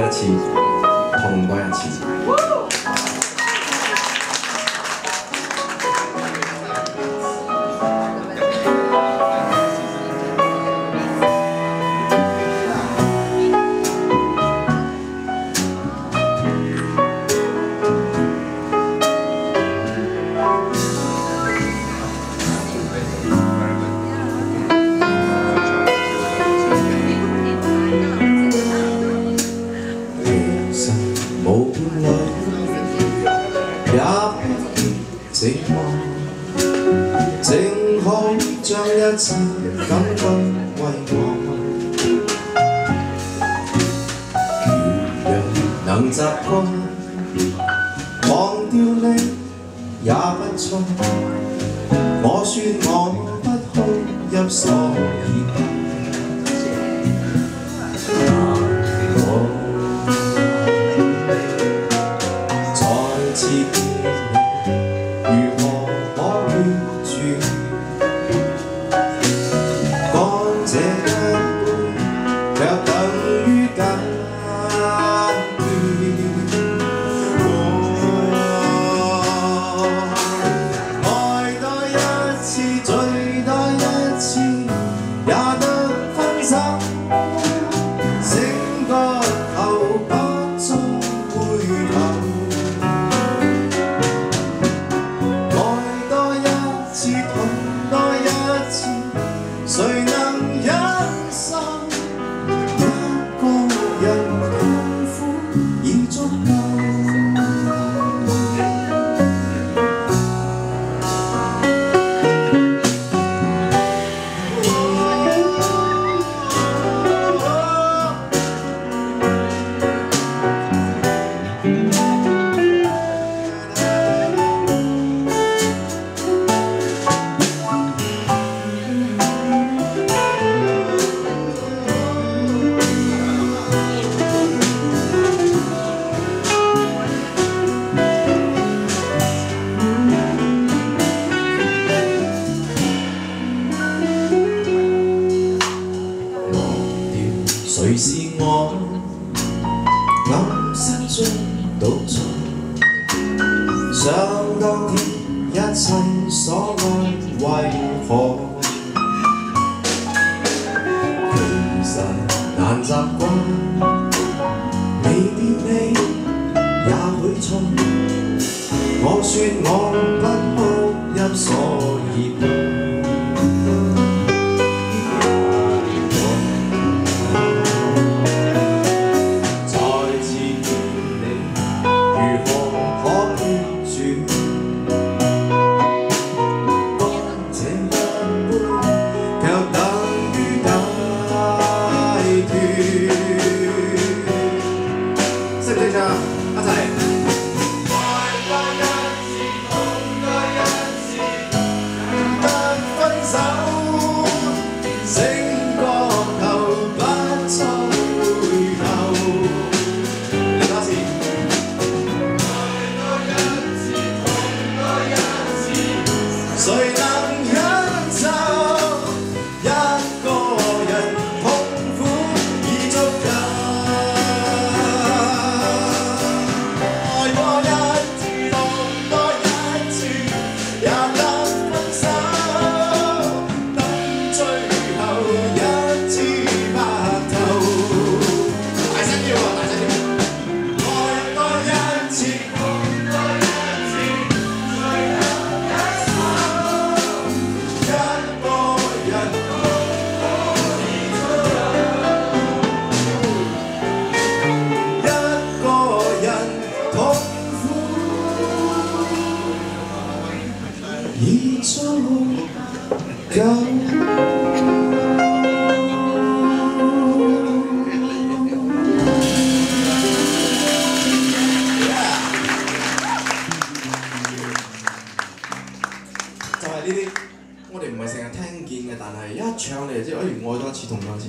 多一次，寂寞，正好将一切感觉为我。如若能习惯，忘掉你也不错。我说我不哭泣，所 这一杯却等于间断爱多一次醉多一次也得分手醒过后不再回头爱多一次痛已足够。暗室中独坐，想当天一切所爱为何？其实难习惯，离别你也许错。我说我不哭泣，所以 呢啲我哋唔係成日聽見嘅，但係一唱嚟就知，哎，愛多一次痛多一次。